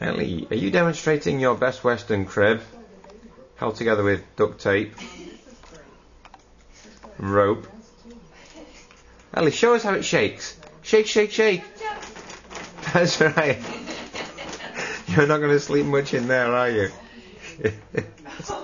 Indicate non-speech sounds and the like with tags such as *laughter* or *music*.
Ellie, are you demonstrating your best Western crib? Held together with duct tape, rope. Ellie, show us how it shakes. Shake, shake, shake. *laughs* That's right. *laughs* You're not going to sleep much in there, are you? *laughs*